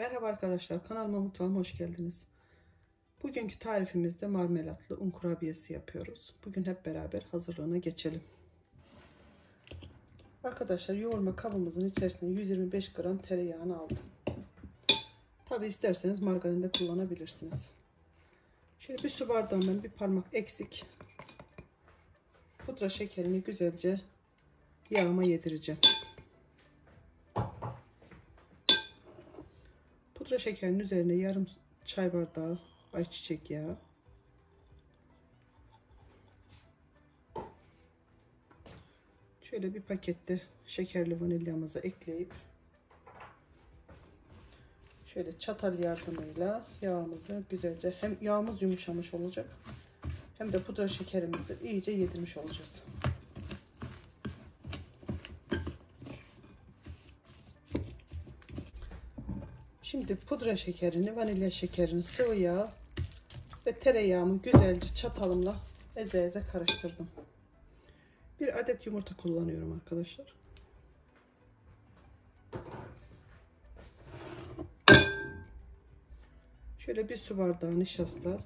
Merhaba arkadaşlar kanalıma mutfağıma hoş geldiniz. Bugünkü tarifimizde marmelatlı un kurabiyesi yapıyoruz. Bugün hep beraber hazırlığına geçelim. Arkadaşlar yoğurma kabımızın içerisine 125 gram tereyağını aldım. Tabi isterseniz margarin de kullanabilirsiniz. Şöyle bir su bardağından bir parmak eksik pudra şekerini güzelce yağıma yedireceğim. Şekerinin üzerine yarım çay bardağı ayçiçek yağı. Şöyle bir pakette şekerli vanilyamızı ekleyip şöyle çatal yardımıyla yağımızı güzelce hem yağımız yumuşamış olacak hem de pudra şekerimizi iyice yedirmiş olacağız. Şimdi pudra şekerini, vanilya şekerini, sıvı yağ ve tereyağımı güzelce çatalımla eze eze karıştırdım. Bir adet yumurta kullanıyorum arkadaşlar. Şöyle bir su bardağı nişasta.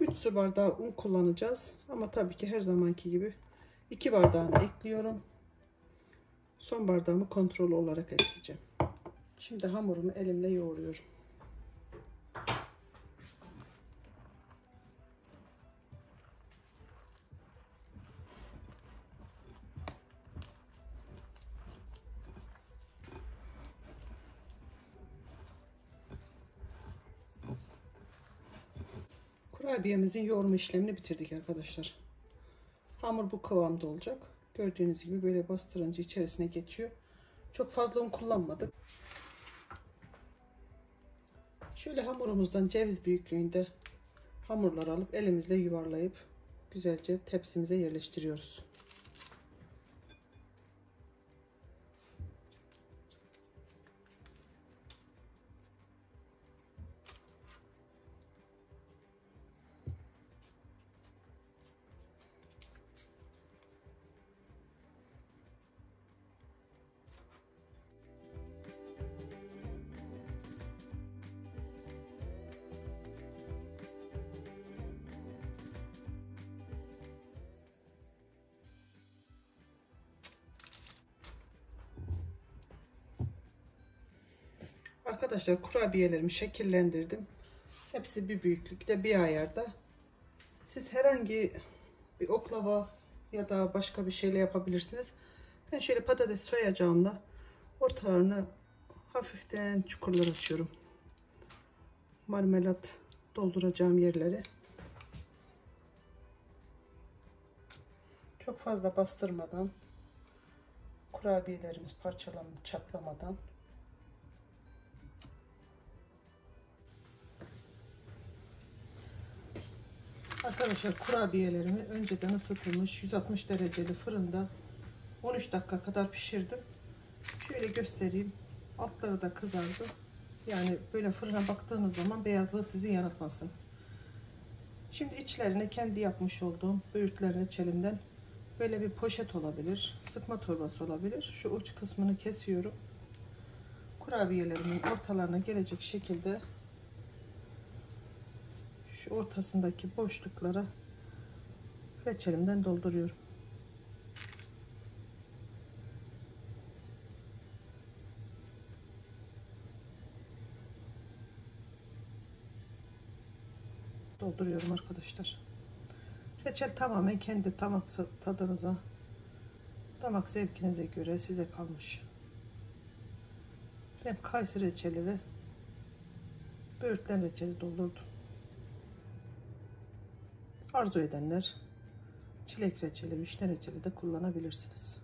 Üç su bardağı un kullanacağız. Ama tabii ki her zamanki gibi iki bardağını ekliyorum. Son bardağımı kontrol olarak ekleyeceğim. Şimdi hamurumu elimle yoğuruyorum. Kurabiyemizin yoğurma işlemini bitirdik arkadaşlar. Hamur bu kıvamda olacak. Gördüğünüz gibi böyle bastırınca içerisine geçiyor. Çok fazla un kullanmadık. Şöyle hamurumuzdan ceviz büyüklüğünde hamurlar alıp elimizle yuvarlayıp güzelce tepsimize yerleştiriyoruz. Arkadaşlar kurabiyelerimi şekillendirdim. Hepsi bir büyüklükte bir ayarda. Siz herhangi bir oklava ya da başka bir şeyle yapabilirsiniz. Ben şöyle patates soyacağımla ortalarını hafiften çukurlar açıyorum. Marmelat dolduracağım yerleri. Çok fazla bastırmadan kurabiyelerimiz parçalanıp çatlamadan Arkadaşlar kurabiyelerimi önceden ısıtılmış 160 dereceli fırında 13 dakika kadar pişirdim. Şöyle göstereyim. Altları da kızardı. Yani böyle fırına baktığınız zaman beyazlığı sizi yanıltmasın. Şimdi içlerine kendi yapmış olduğum böğürtler reçelimden böyle bir poşet olabilir. Sıkma torbası olabilir. Şu uç kısmını kesiyorum. Kurabiyelerimin ortalarına gelecek şekilde şu ortasındaki boşluklara reçelimden dolduruyorum. Dolduruyorum arkadaşlar. Reçel tamamen kendi damak tadınıza, damak zevkinize göre size kalmış. Ben kayısı reçeli ve böğürtlen reçeli doldurdum. Arzu edenler çilek reçeli, vişne reçeli de kullanabilirsiniz.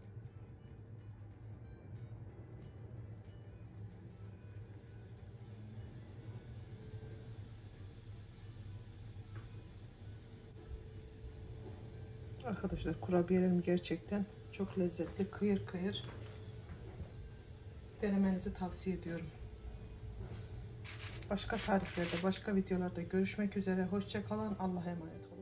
Arkadaşlar kurabiyelerim gerçekten çok lezzetli, kıyır kıyır. Denemenizi tavsiye ediyorum. Başka tariflerde, başka videolarda görüşmek üzere. Hoşçakalın. Allah'a emanet olun.